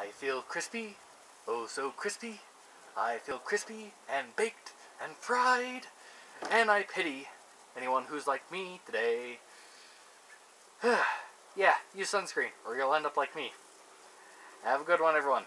I feel crispy, oh so crispy. I feel crispy and baked and fried. And I pity anyone who's like me today. yeah, use sunscreen or you'll end up like me. Have a good one, everyone.